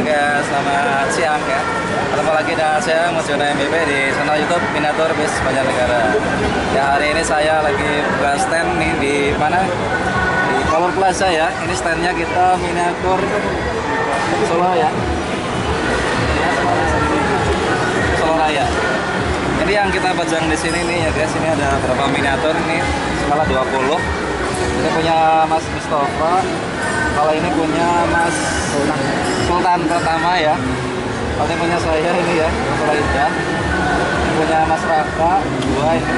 Oke, selamat siang ya. Ketemu lagi dengan saya Mujona MBP di channel YouTube Miniatur Bis Banjarnegara. Ya hari ini saya lagi buka stand nih di mana? Di Color Plaza ya. Ini standnya kita miniatur Solo ya. Solo Raya. Jadi yang kita pajang di sini nih ya guys, ini ada beberapa miniatur ini skala 20. Ini punya Mas Mustafa. Kalau ini punya Mas Sultan pertama ya. Kalau ini punya saya ini ya, Sultan Indah. Ini punya Mas Raka, dua ini.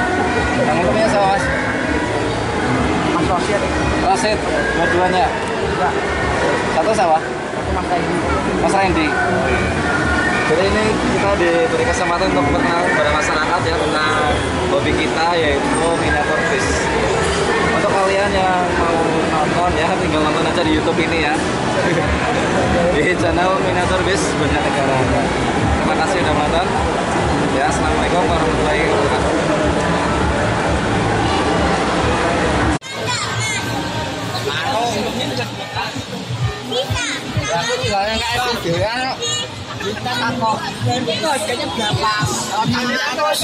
Yang itu punya saya Mas Mas Rosid Rasid, dua-duanya. ya Satu siapa? satu Mas Randy Mas Randy. Jadi ini kita diberi kesempatan untuk berkenal kepada masyarakat ya tentang hobi kita yaitu miniatur fish. Untuk kalian yang mau nonton ya tinggal nonton aja di YouTube ini ya. Channel miniatur fish banyak negara. Terima kasih sudah menonton. Ya, assalamualaikum warahmatullahi wabarakatuh. kita kalau tangan terus